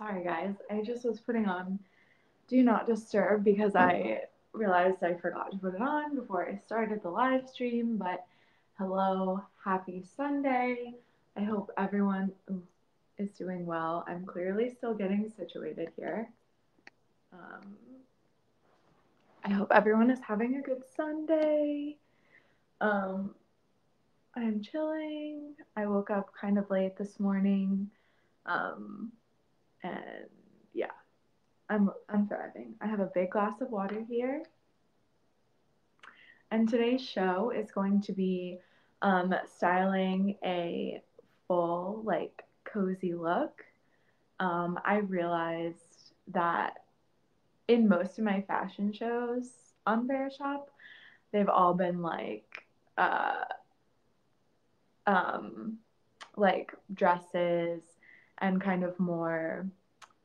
Sorry, guys. I just was putting on Do Not Disturb because I realized I forgot to put it on before I started the live stream. But hello, happy Sunday. I hope everyone is doing well. I'm clearly still getting situated here. Um, I hope everyone is having a good Sunday. Um, I'm chilling. I woke up kind of late this morning. Um, and yeah, I'm I'm thriving. I have a big glass of water here. And today's show is going to be um, styling a full, like, cozy look. Um, I realized that in most of my fashion shows on Verishop, they've all been like, uh, um, like dresses and kind of more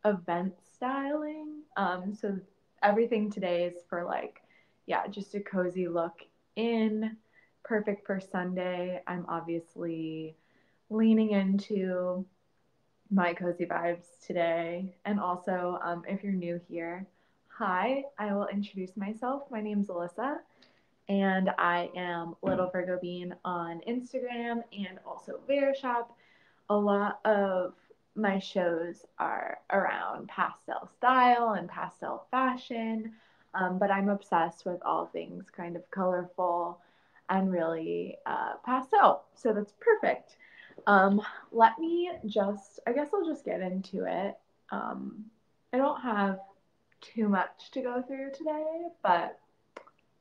event styling. Um, so everything today is for like, yeah, just a cozy look in, perfect for Sunday. I'm obviously leaning into my cozy vibes today. And also, um, if you're new here, hi, I will introduce myself. My name's Alyssa, and I am Little Virgo Bean on Instagram and also Verishop. A lot of my shows are around pastel style and pastel fashion, um, but I'm obsessed with all things kind of colorful and really uh, pastel. So that's perfect. Um, let me just, I guess I'll just get into it. Um, I don't have too much to go through today, but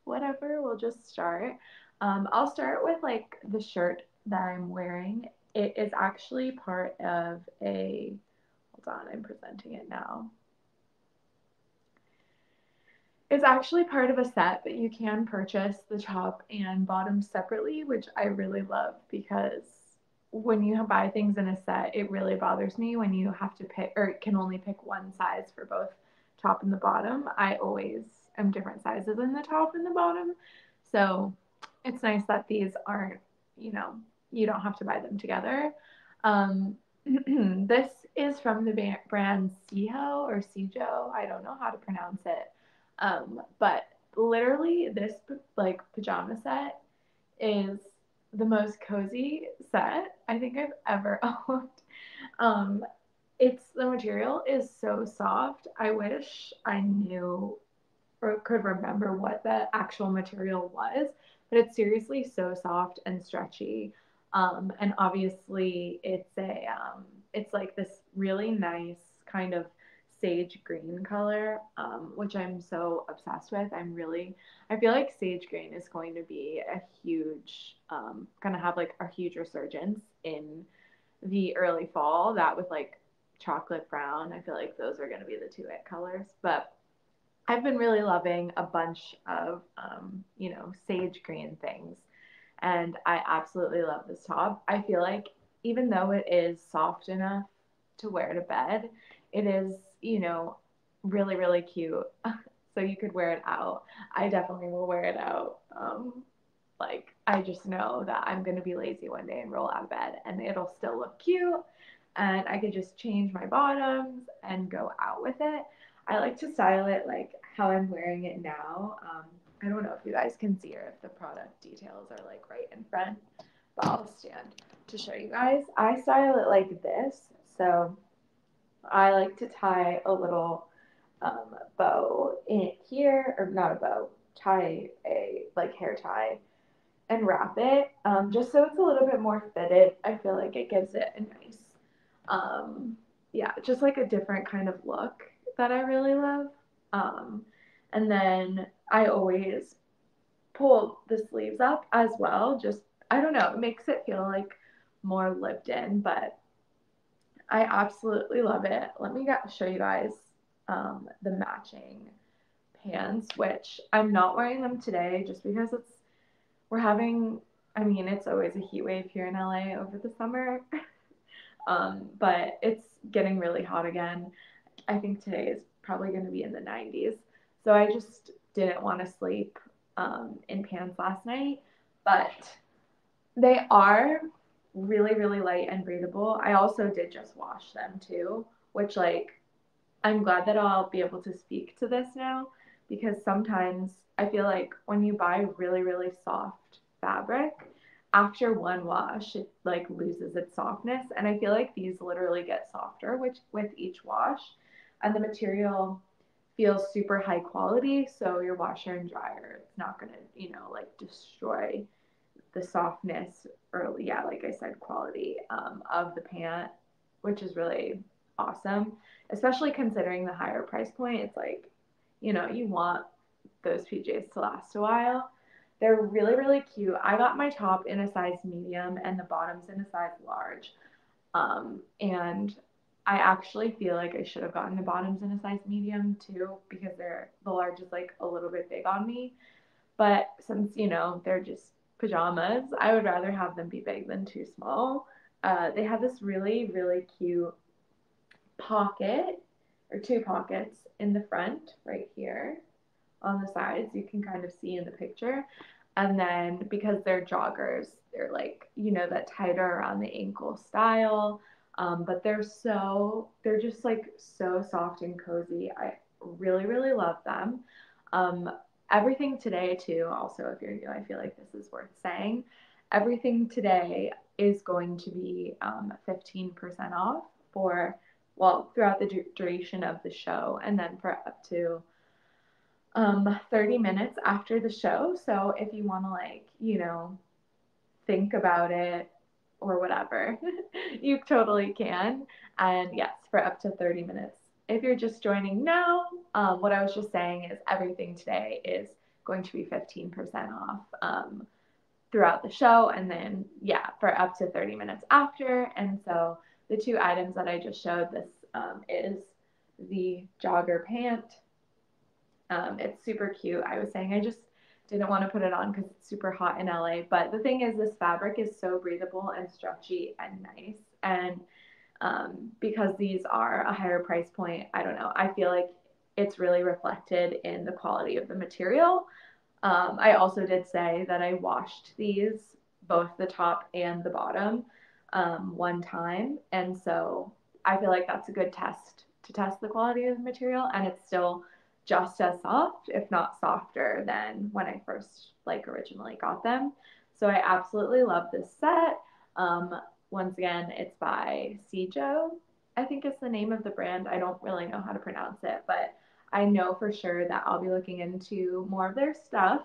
whatever, we'll just start. Um, I'll start with like the shirt that I'm wearing it is actually part of a, hold on, I'm presenting it now. It's actually part of a set, but you can purchase the top and bottom separately, which I really love because when you buy things in a set, it really bothers me when you have to pick or can only pick one size for both top and the bottom. I always am different sizes in the top and the bottom. So it's nice that these aren't, you know, you don't have to buy them together. Um, this is from the brand Siho or Sijo. I don't know how to pronounce it. Um, but literally, this like pajama set is the most cozy set I think I've ever owned. Um, it's the material is so soft. I wish I knew or could remember what the actual material was, but it's seriously so soft and stretchy. Um, and obviously it's a um, it's like this really nice kind of sage green color, um, which I'm so obsessed with. I'm really I feel like sage green is going to be a huge um, gonna have like a huge resurgence in the early fall. That with like chocolate brown, I feel like those are gonna be the two it colors. But I've been really loving a bunch of um, you know sage green things and I absolutely love this top. I feel like even though it is soft enough to wear to bed, it is, you know, really, really cute. so you could wear it out. I definitely will wear it out. Um, like, I just know that I'm going to be lazy one day and roll out of bed and it'll still look cute. And I could just change my bottoms and go out with it. I like to style it like how I'm wearing it now. Um, I don't know if you guys can see or if the product details are like right in front, but I'll stand to show you guys. I style it like this. So I like to tie a little um, bow in here, or not a bow, tie a like hair tie and wrap it um, just so it's a little bit more fitted. I feel like it gives it a nice, um, yeah, just like a different kind of look that I really love. Um, and then I always pull the sleeves up as well. Just, I don't know, it makes it feel like more lived in, but I absolutely love it. Let me get, show you guys um, the matching pants, which I'm not wearing them today just because it's, we're having, I mean, it's always a heat wave here in LA over the summer. um, but it's getting really hot again. I think today is probably going to be in the 90s. So I just didn't want to sleep um, in pants last night, but they are really, really light and breathable. I also did just wash them too, which like I'm glad that I'll be able to speak to this now because sometimes I feel like when you buy really, really soft fabric, after one wash, it like loses its softness. And I feel like these literally get softer which with each wash. And the material feels super high quality. So your washer and dryer, it's not gonna, you know, like destroy the softness or yeah, like I said, quality um, of the pant, which is really awesome. Especially considering the higher price point. It's like, you know, you want those PJs to last a while. They're really, really cute. I got my top in a size medium and the bottoms in a size large. Um, and I actually feel like I should have gotten the bottoms in a size medium too because they're the large is like a little bit big on me. But since you know they're just pajamas, I would rather have them be big than too small. Uh, they have this really really cute pocket or two pockets in the front right here on the sides. You can kind of see in the picture. And then because they're joggers, they're like, you know, that tighter around the ankle style. Um, but they're so, they're just like so soft and cozy. I really, really love them. Um, everything today, too, also, if you're new, I feel like this is worth saying. Everything today is going to be um, 15% off for, well, throughout the duration of the show, and then for up to um, 30 minutes after the show. So if you want to, like, you know, think about it or whatever, you totally can. And yes, for up to 30 minutes. If you're just joining now, um, what I was just saying is everything today is going to be 15% off um, throughout the show. And then, yeah, for up to 30 minutes after. And so the two items that I just showed this um, is the jogger pant um, it's super cute. I was saying I just didn't want to put it on because it's super hot in LA. But the thing is, this fabric is so breathable and stretchy and nice. And um, because these are a higher price point, I don't know. I feel like it's really reflected in the quality of the material. Um, I also did say that I washed these, both the top and the bottom, um, one time. And so I feel like that's a good test to test the quality of the material. And it's still just as soft, if not softer than when I first like originally got them. So I absolutely love this set. Um, once again, it's by Sijo. I think it's the name of the brand. I don't really know how to pronounce it, but I know for sure that I'll be looking into more of their stuff.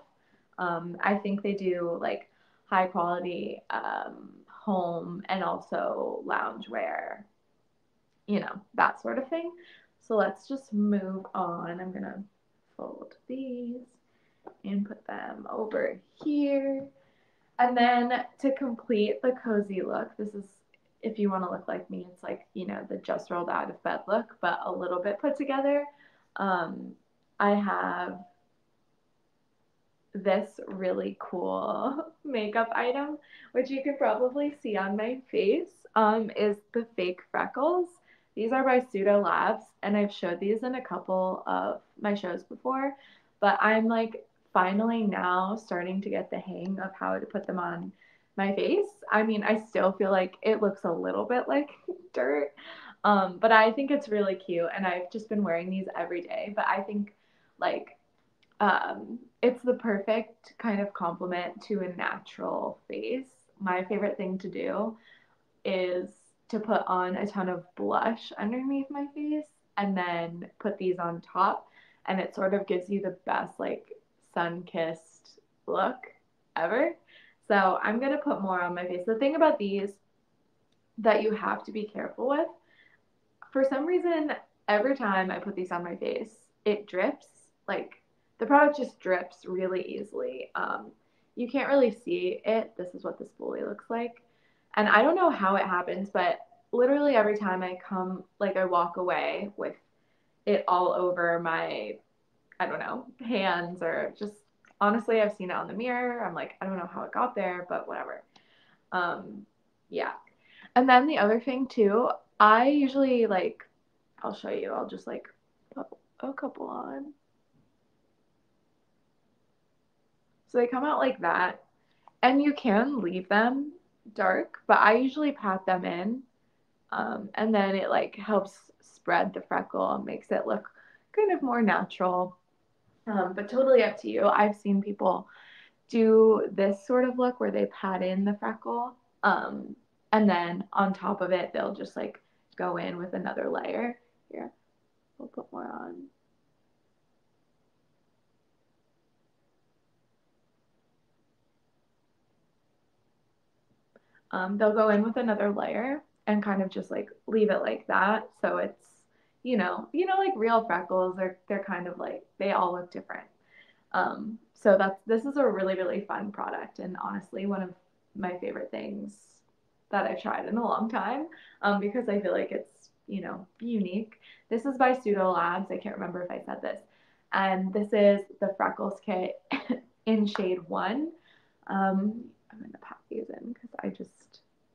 Um, I think they do like high quality um, home and also loungewear, you know, that sort of thing. So let's just move on. I'm gonna fold these and put them over here. And then to complete the cozy look, this is if you want to look like me, it's like, you know, the just rolled out of bed look, but a little bit put together. Um, I have this really cool makeup item, which you can probably see on my face, um, is the fake freckles. These are by Pseudo Labs, and I've showed these in a couple of my shows before, but I'm like finally now starting to get the hang of how to put them on my face. I mean, I still feel like it looks a little bit like dirt, um, but I think it's really cute, and I've just been wearing these every day. But I think like um, it's the perfect kind of complement to a natural face. My favorite thing to do is to put on a ton of blush underneath my face and then put these on top and it sort of gives you the best like sun-kissed look ever. So I'm going to put more on my face. The thing about these that you have to be careful with, for some reason, every time I put these on my face, it drips. Like the product just drips really easily. Um, you can't really see it. This is what the spoolie looks like. And I don't know how it happens, but literally every time I come, like I walk away with it all over my, I don't know, hands or just honestly, I've seen it on the mirror. I'm like, I don't know how it got there, but whatever. Um, yeah. And then the other thing too, I usually like, I'll show you. I'll just like put a couple on. So they come out like that. And you can leave them dark, but I usually pat them in. Um, and then it like helps spread the freckle and makes it look kind of more natural. Um, but totally up to you. I've seen people do this sort of look where they pat in the freckle. Um, and then on top of it, they'll just like go in with another layer. Here, we'll put more on. Um, they'll go in with another layer and kind of just like leave it like that. So it's, you know, you know, like real freckles, they're, they're kind of like, they all look different. Um, so that's, this is a really, really fun product. And honestly, one of my favorite things that I've tried in a long time um, because I feel like it's, you know, unique. This is by Pseudo Labs. I can't remember if I said this. And this is the PHreckles Kit in shade one. Um, I'm going to pack these in because I just,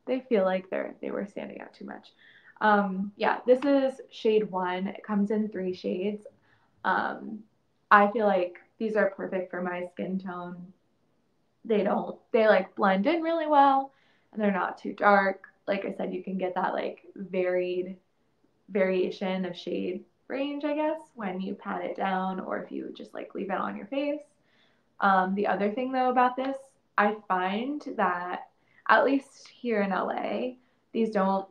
they feel like they're, they were standing out too much. Um, yeah, this is shade one. It comes in three shades. Um, I feel like these are perfect for my skin tone. They don't, they like blend in really well and they're not too dark. Like I said, you can get that like varied variation of shade range, I guess, when you pat it down or if you just like leave it on your face. Um, the other thing though about this, I find that at least here in LA, these don't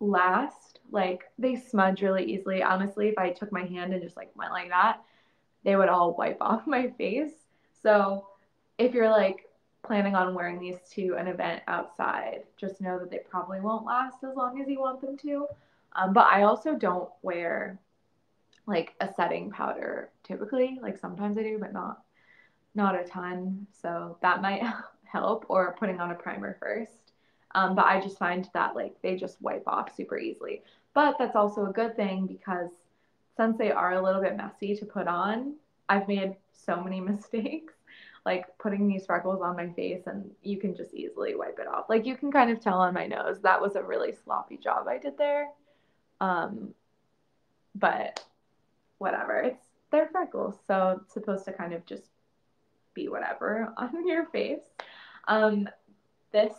last. Like they smudge really easily. Honestly, if I took my hand and just like went like that, they would all wipe off my face. So if you're like planning on wearing these to an event outside, just know that they probably won't last as long as you want them to. Um, but I also don't wear like a setting powder typically. Like sometimes I do, but not not a ton. So that might help, or putting on a primer first. Um, but I just find that like they just wipe off super easily. But that's also a good thing because since they are a little bit messy to put on, I've made so many mistakes like putting these freckles on my face and you can just easily wipe it off. Like you can kind of tell on my nose that was a really sloppy job I did there. Um, but whatever, it's they're freckles, so it's supposed to kind of just be whatever on your face. Um, this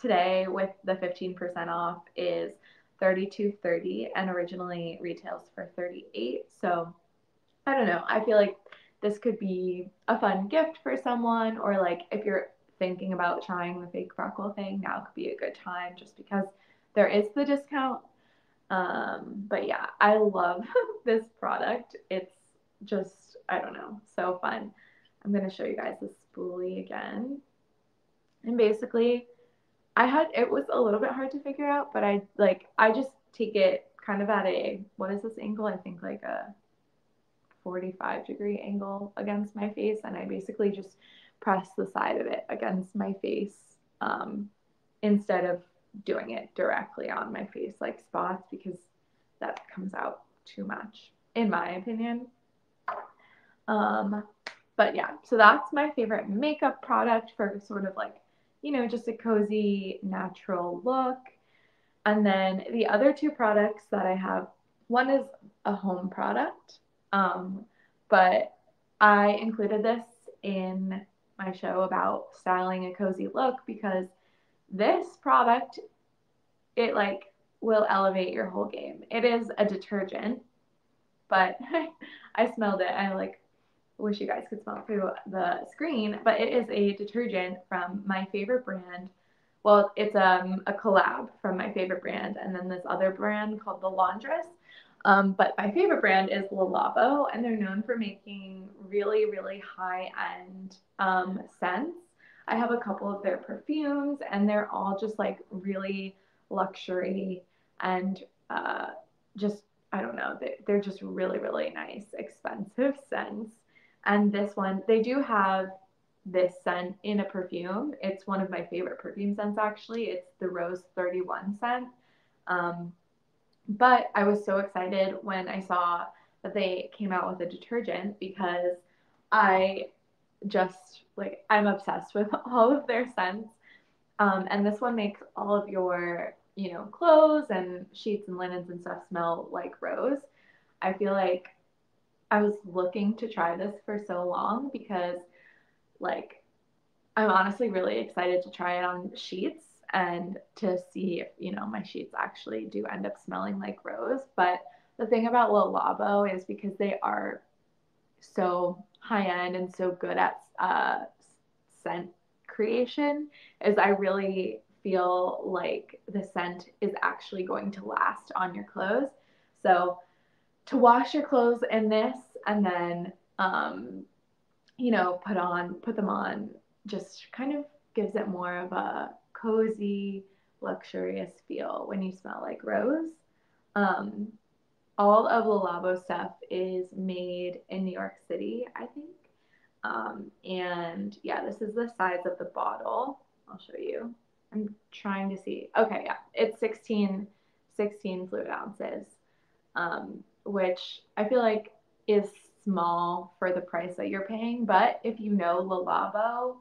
today with the 15% off is 32.30 and originally retails for 38. So I don't know. I feel like this could be a fun gift for someone, or like if you're thinking about trying the fake freckle thing, now could be a good time just because there is the discount. Um, but yeah, I love this product. It's just, I don't know, so fun. I'm going to show you guys the spoolie again. And basically, I had, it was a little bit hard to figure out, but I like, I just take it kind of at a, what is this angle? I think like a 45 degree angle against my face and I basically just press the side of it against my face um, instead of doing it directly on my face like spots because that comes out too much in my opinion. Um, but yeah, so that's my favorite makeup product for sort of like, you know, just a cozy natural look. And then the other two products that I have, one is a home product um, but I included this in my show about styling a cozy look because this product, it like will elevate your whole game. It is a detergent, but I smelled it. I like wish you guys could smell through the screen, but it is a detergent from my favorite brand. Well, it's um, a collab from my favorite brand and then this other brand called The Laundress. Um, but my favorite brand is Le Labo, and they're known for making really, really high end um, scents. I have a couple of their perfumes, and they're all just like really luxury and uh, just, I don't know, they're just really, really nice, expensive scents. And this one, they do have this scent in a perfume. It's one of my favorite perfume scents, actually. It's the Rose 31 scent. Um, but I was so excited when I saw that they came out with a detergent because I just like I'm obsessed with all of their scents. Um, and this one makes all of your, you know, clothes and sheets and linens and stuff smell like rose. I feel like I was looking to try this for so long because like I'm honestly really excited to try it on sheets and to see if you know my sheets actually do end up smelling like rose but the thing about Le Labo is because they are so high end and so good at uh, scent creation, is I really feel like the scent is actually going to last on your clothes. So to wash your clothes in this and then um, you know put on put them on just kind of gives it more of a cozy luxurious feel when you smell like rose um, all of Le Labo stuff is made in New York City, I think. Um, and yeah, this is the size of the bottle. I'll show you. I'm trying to see. Okay, yeah, it's 16, 16 fluid ounces, um, which I feel like is small for the price that you're paying. But if you know Le Labo,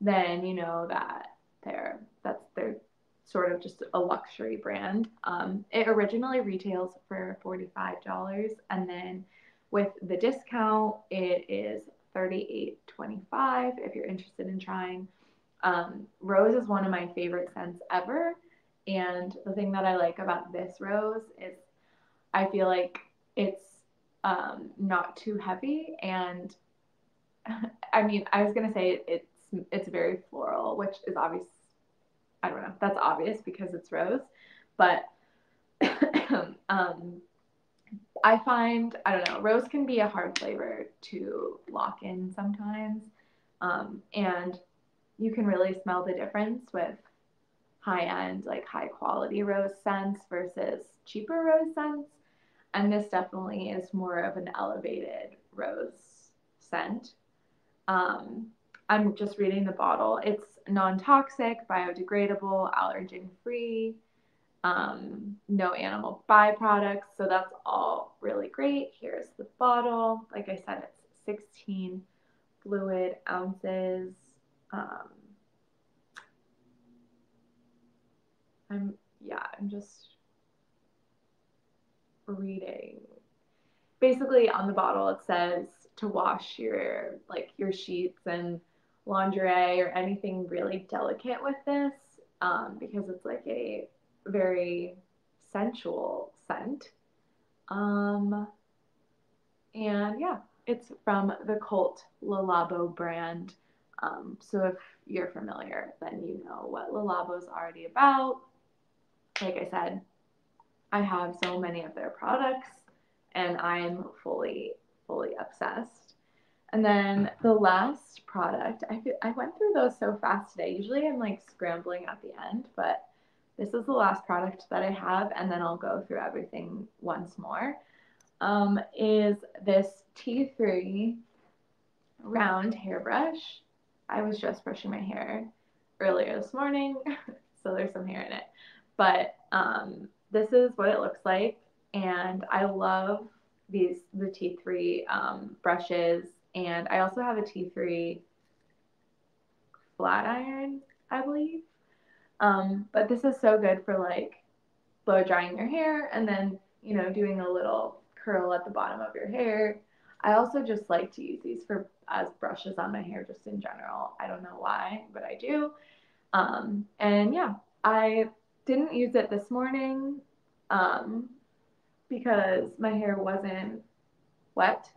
then you know that they're that's their sort of just a luxury brand. Um, it originally retails for $45 and then with the discount it is $38.25 if you're interested in trying. Um, rose is one of my favorite scents ever and the thing that I like about this rose is I feel like it's um, not too heavy and I mean I was gonna say it's it's very floral which is obvious I don't know. That's obvious because it's rose, but um, I find I don't know. Rose can be a hard flavor to lock in sometimes, um, and you can really smell the difference with high end, like high quality rose scents versus cheaper rose scents. And this definitely is more of an elevated rose scent. Um, I'm just reading the bottle. It's non toxic, biodegradable, allergen free, um, no animal byproducts. So that's all really great. Here's the bottle. Like I said, it's 16 fluid ounces. Um, I'm, yeah, I'm just reading. Basically, on the bottle, it says to wash your like your sheets and lingerie or anything really delicate with this um, because it's like a very sensual scent. Um, and yeah, it's from the Cult Le Labo brand. Um, so if you're familiar, then you know what Le Labo is already about. Like I said, I have so many of their products and I'm fully, fully obsessed. And then the last product, I I went through those so fast today. Usually I'm like scrambling at the end, but this is the last product that I have, and then I'll go through everything once more. Um, is this T3 round hairbrush. I was just brushing my hair earlier this morning, so there's some hair in it. But um, this is what it looks like, and I love these the T3 um, brushes and I also have a T3 flat iron, I believe. Um, but this is so good for like blow drying your hair and then, you know, doing a little curl at the bottom of your hair. I also just like to use these for as brushes on my hair just in general. I don't know why, but I do. Um, and yeah, I didn't use it this morning um, because my hair wasn't wet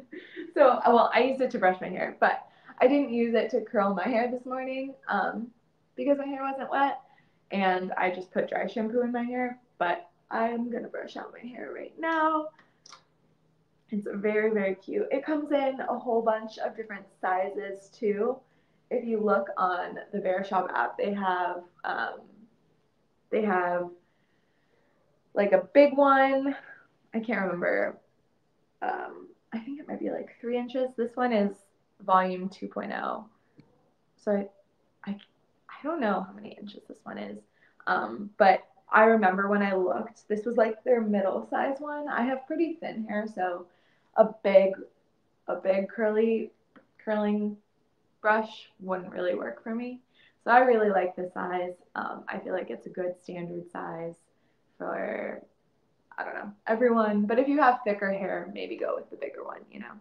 so, uh, well, I used it to brush my hair, but I didn't use it to curl my hair this morning um, because my hair wasn't wet. And I just put dry shampoo in my hair, but I'm going to brush out my hair right now. It's very, very cute. It comes in a whole bunch of different sizes too. If you look on the Bear Verishop app, they have um, they have like a big one. I can't remember um, I think it might be like three inches. This one is volume 2.0. So I, I, I don't know how many inches this one is. Um, but I remember when I looked, this was like their middle size one. I have pretty thin hair, so a big, a big curly, curling brush wouldn't really work for me. So I really like the size. Um, I feel like it's a good standard size for I don't know, everyone. But if you have thicker hair, maybe go with the bigger one, you know.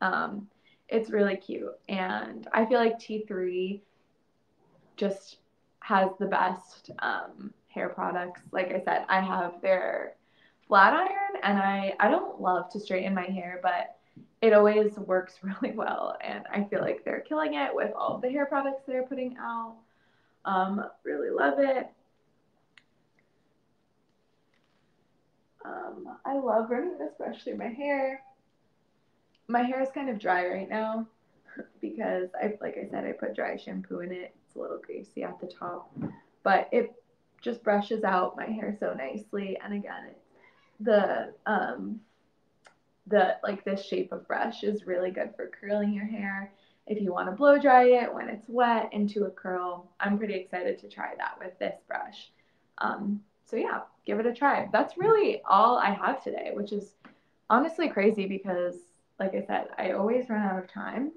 Um, it's really cute. And I feel like T3 just has the best um, hair products. Like I said, I have their flat iron and I, I don't love to straighten my hair, but it always works really well. And I feel like they're killing it with all the hair products they're putting out. Um, really love it. Um, I love running this brush through my hair. My hair is kind of dry right now because I, like I said, I put dry shampoo in it. It's a little greasy at the top, but it just brushes out my hair so nicely. And again, it, the um, the like this shape of brush is really good for curling your hair. If you want to blow dry it when it's wet into a curl, I'm pretty excited to try that with this brush. Um, so yeah, give it a try. That's really all I have today, which is honestly crazy because, like I said, I always run out of time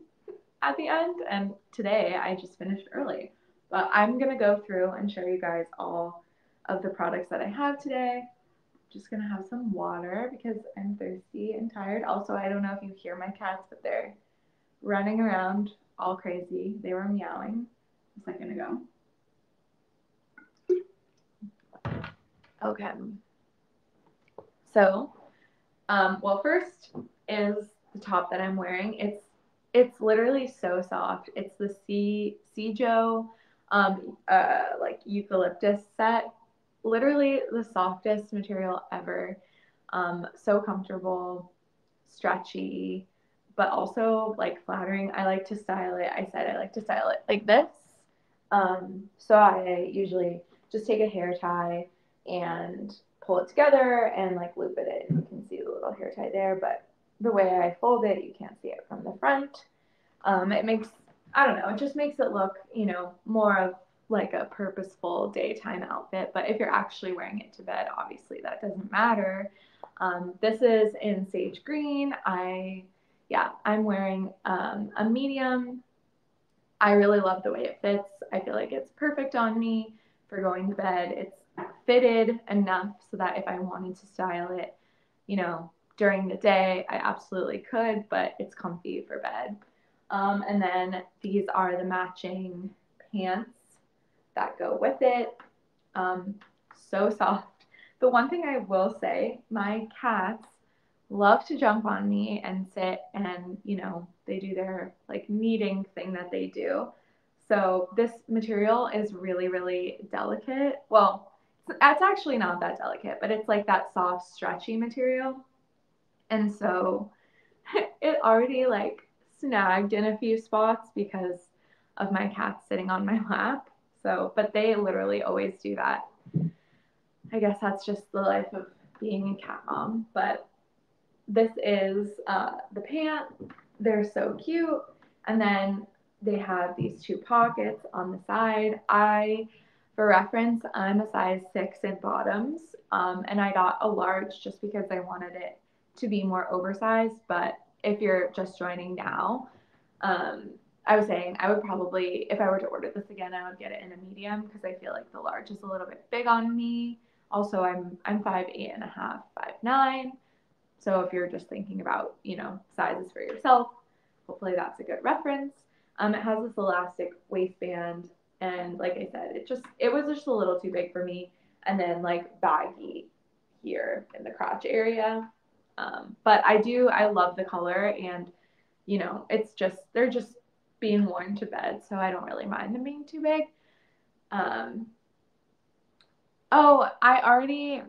at the end, and today I just finished early. But I'm gonna go through and show you guys all of the products that I have today. Just gonna have some water because I'm thirsty and tired. Also, I don't know if you hear my cats, but they're running around all crazy. They were meowing a second ago. Okay. So, um, well, first is the top that I'm wearing. It's it's literally so soft. It's the C Sijo um, uh, like eucalyptus set. Literally the softest material ever. Um, so comfortable, stretchy, but also like flattering. I like to style it. I said I like to style it like this. Um, so I usually just take a hair tie and pull it together and like loop it in. You can see the little hair tie there, but the way I fold it, you can't see it from the front. Um, it makes, I don't know, it just makes it look, you know, more of like a purposeful daytime outfit. But if you're actually wearing it to bed, obviously that doesn't matter. Um, this is in sage green. I, yeah, I'm wearing um, a medium. I really love the way it fits. I feel like it's perfect on me for going to bed. It's fitted enough so that if I wanted to style it, you know, during the day, I absolutely could, but it's comfy for bed. Um, and then these are the matching pants that go with it. Um, so soft. The one thing I will say, my cats love to jump on me and sit and, you know, they do their like kneading thing that they do. So this material is really, really delicate. Well, that's actually not that delicate, but it's like that soft, stretchy material. And so it already like snagged in a few spots because of my cats sitting on my lap. So, but they literally always do that. I guess that's just the life of being a cat mom. But this is uh, the pant. They're so cute. And then they have these two pockets on the side. I for reference, I'm a size six in bottoms, um, and I got a large just because I wanted it to be more oversized. But if you're just joining now, um, I was saying I would probably, if I were to order this again, I would get it in a medium because I feel like the large is a little bit big on me. Also, I'm I'm five eight and a half, five nine. So if you're just thinking about you know sizes for yourself, hopefully that's a good reference. Um, it has this elastic waistband and like I said, it just it was just a little too big for me. And then like baggy here in the crotch area. Um, but I do I love the color and you know it's just they're just being worn to bed, so I don't really mind them being too big. Um, oh, I already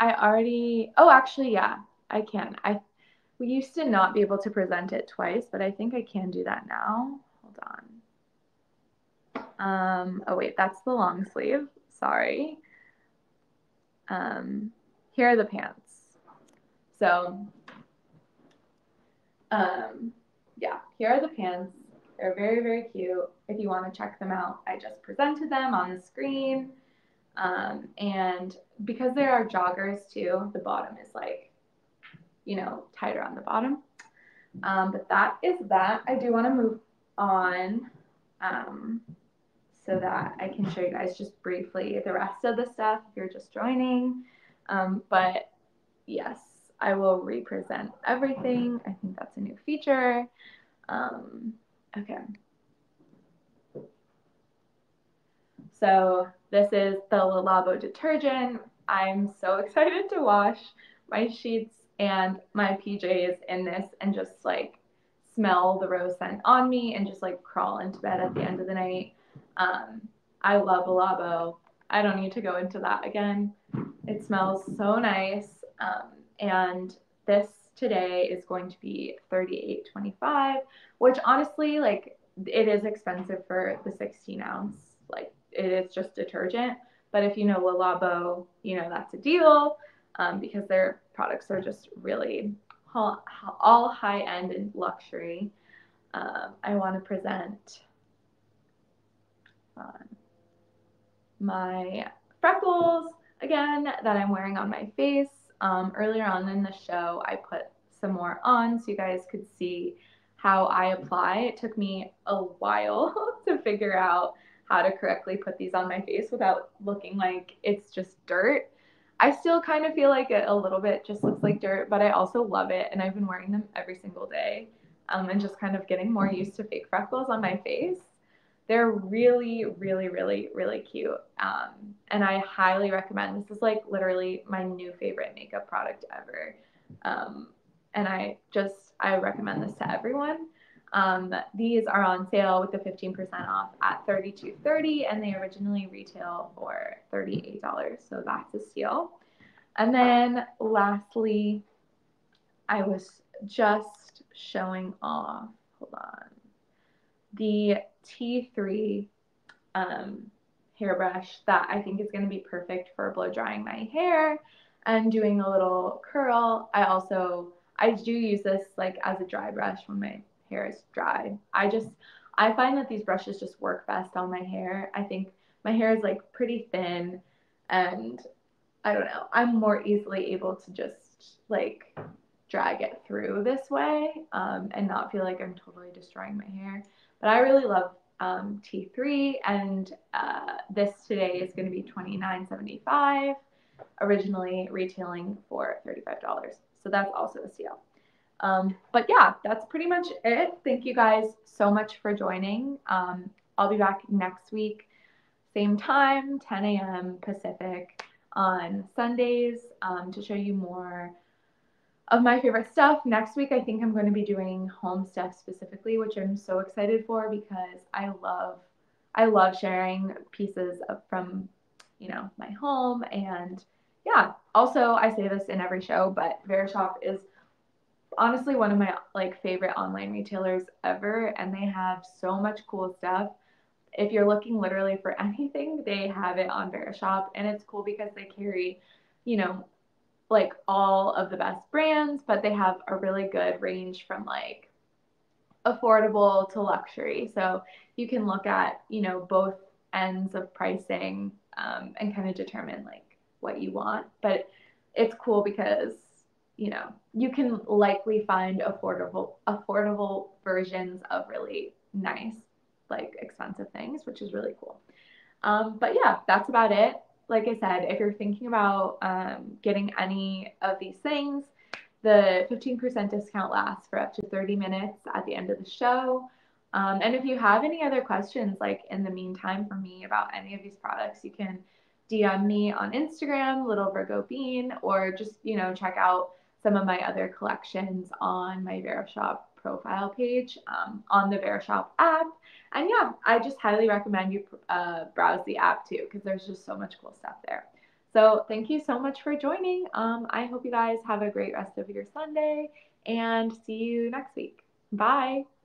I already oh actually yeah I can I we used to not be able to present it twice, but I think I can do that now. Hold on. Um, oh wait, that's the long sleeve. Sorry. Um, here are the pants. So, um, yeah, here are the pants. They're very, very cute. If you want to check them out, I just presented them on the screen. Um, and because they are joggers too, the bottom is like, you know, tighter on the bottom. Um, but that is that. I do want to move on. Um, so that I can show you guys just briefly the rest of the stuff if you're just joining. Um, but yes, I will represent everything. I think that's a new feature. Um, okay. So this is the Le Labo detergent. I'm so excited to wash my sheets and my PJs in this and just like smell the rose scent on me and just like crawl into bed at the end of the night. Um, I love a Labo. I don't need to go into that again. It smells so nice. Um, and this today is going to be 38.25, which honestly, like, it is expensive for the 16 ounce. Like, it is just detergent. But if you know Le Labo, you know that's a deal um, because their products are just really all, all high end and luxury. Um, I want to present my freckles again that I'm wearing on my face. Um, earlier on in the show, I put some more on so you guys could see how I apply. It took me a while to figure out how to correctly put these on my face without looking like it's just dirt. I still kind of feel like it a little bit just looks like dirt, but I also love it and I've been wearing them every single day um, and just kind of getting more used to fake freckles on my face. They're really, really, really, really cute. Um, and I highly recommend. This is like literally my new favorite makeup product ever. Um, and I just, I recommend this to everyone. Um, these are on sale with the 15% off at $32.30 and they originally retail for $38. So that's a steal. And then lastly, I was just showing off, hold on, the T3 um, hairbrush that I think is going to be perfect for blow drying my hair and doing a little curl. I also, I do use this like as a dry brush when my hair is dry. I just, I find that these brushes just work best on my hair. I think my hair is like pretty thin and I don't know, I'm more easily able to just like drag it through this way um, and not feel like I'm totally destroying my hair. But I really love um, T3 and uh, this today is going to be $29.75, originally retailing for $35. So that's also a steal. Um, but yeah, that's pretty much it. Thank you guys so much for joining. Um, I'll be back next week, same time, 10 a.m. Pacific on Sundays um, to show you more of my favorite stuff. Next week, I think I'm going to be doing home stuff specifically, which I'm so excited for because I love, I love sharing pieces from, you know, my home. And yeah, also I say this in every show, but Verishop is honestly one of my like favorite online retailers ever, and they have so much cool stuff. If you're looking literally for anything, they have it on Verishop, and it's cool because they carry, you know, like all of the best brands, but they have a really good range from like affordable to luxury. So you can look at, you know, both ends of pricing um, and kind of determine like what you want. But it's cool because, you know, you can likely find affordable affordable versions of really nice, like expensive things, which is really cool. Um, but yeah, that's about it like I said, if you're thinking about um, getting any of these things, the 15% discount lasts for up to 30 minutes at the end of the show. Um, and if you have any other questions, like in the meantime for me about any of these products, you can DM me on Instagram, Little Virgo Bean, or just, you know, check out some of my other collections on my Verishop profile page um, on the Verishop app. And yeah, I just highly recommend you uh, browse the app too because there's just so much cool stuff there. So thank you so much for joining. Um, I hope you guys have a great rest of your Sunday and see you next week. Bye.